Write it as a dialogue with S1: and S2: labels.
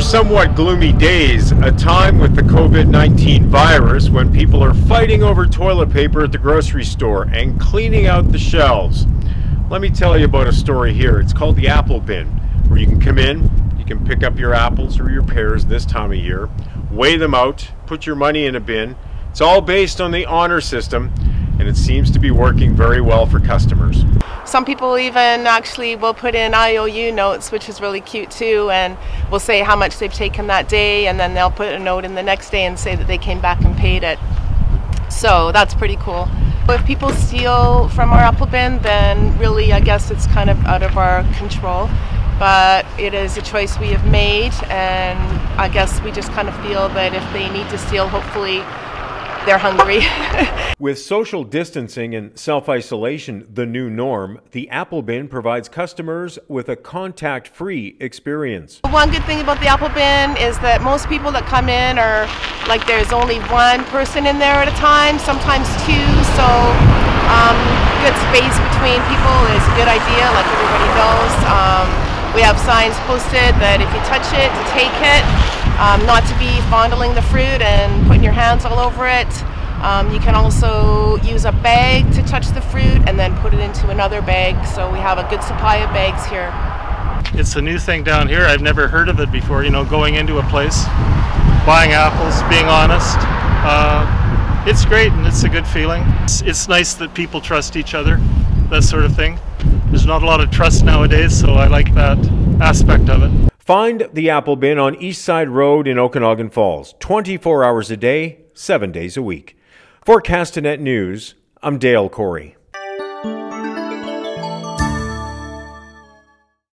S1: somewhat gloomy days, a time with the COVID 19 virus when people are fighting over toilet paper at the grocery store and cleaning out the shelves. Let me tell you about a story here. It's called the Apple Bin, where you can come in, you can pick up your apples or your pears this time of year, weigh them out, put your money in a bin. It's all based on the honor system, and it seems to be working very well for customers.
S2: Some people even actually will put in IOU notes, which is really cute too, and will say how much they've taken that day, and then they'll put a note in the next day and say that they came back and paid it. So that's pretty cool. If people steal from our apple bin, then really I guess it's kind of out of our control. But it is a choice we have made, and I guess we just kind of feel that if they need to steal, hopefully they're hungry.
S1: With social distancing and self isolation the new norm, the Apple Bin provides customers with a contact free experience.
S2: One good thing about the Apple Bin is that most people that come in are like there's only one person in there at a time, sometimes two, so um, good space between people is a good idea, like everybody knows. Um, we have signs posted that if you touch it, to take it um, not to be fondling the fruit and putting your hands all over it. Um, you can also use a bag to touch the fruit and then put it into another bag. So we have a good supply of bags here.
S3: It's a new thing down here. I've never heard of it before. You know, going into a place, buying apples, being honest. Uh, it's great and it's a good feeling. It's, it's nice that people trust each other, that sort of thing. There's not a lot of trust nowadays, so I like that aspect of it.
S1: Find the Apple Bin on East Side Road in Okanagan Falls, 24 hours a day, 7 days a week. For Castanet News, I'm Dale Corey.